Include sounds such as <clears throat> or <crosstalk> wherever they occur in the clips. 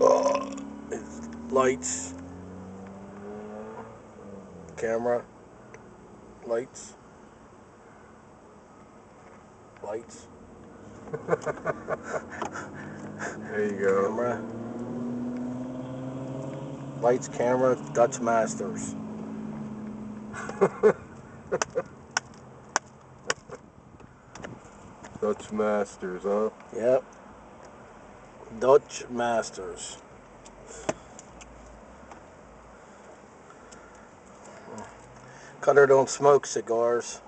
Uh, lights, camera, lights, lights. there you go. Camera, lights, camera, Dutch Masters. <laughs> Dutch Masters, huh? Yep. Dutch Masters. Cutter don't smoke cigars.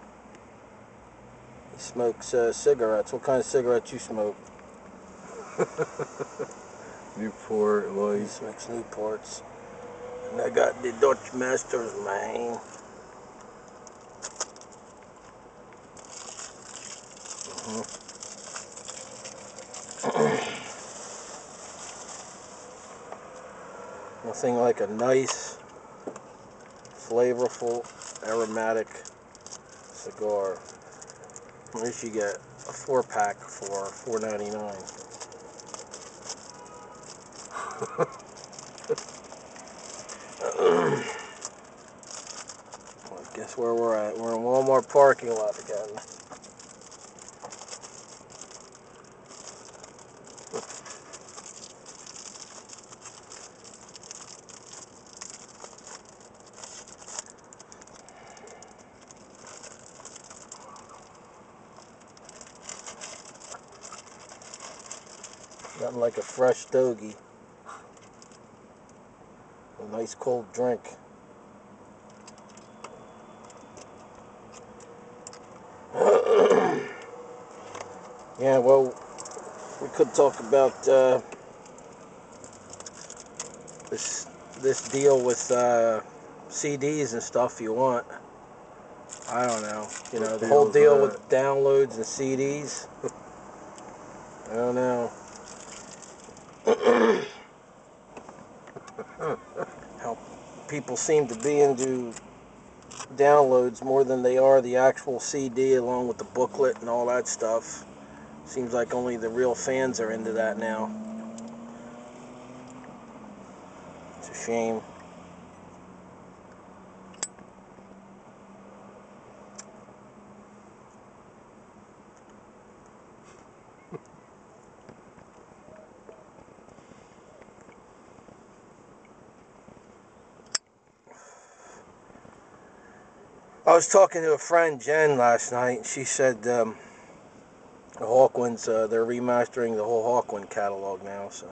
He smokes uh, cigarettes. What kind of cigarettes you smoke? <laughs> Newport He Light. smokes Newports. And I got the Dutch Masters, man. Nothing like a nice, flavorful, aromatic cigar. At least you get a four pack for $4.99. <laughs> Well, guess where we're at? We're in Walmart parking lot again. Nothing like a fresh stogie. A nice cold drink. <clears throat> yeah, well, we could talk about uh, this this deal with uh, CDs and stuff. You want? I don't know. You know, the whole deal with downloads and CDs. <laughs> I don't know. People seem to be into downloads more than they are the actual CD along with the booklet and all that stuff. Seems like only the real fans are into that now. It's a shame. I was talking to a friend, Jen, last night. She said um, the Hawkwinds, uh, they're remastering the whole Hawkwind catalog now. So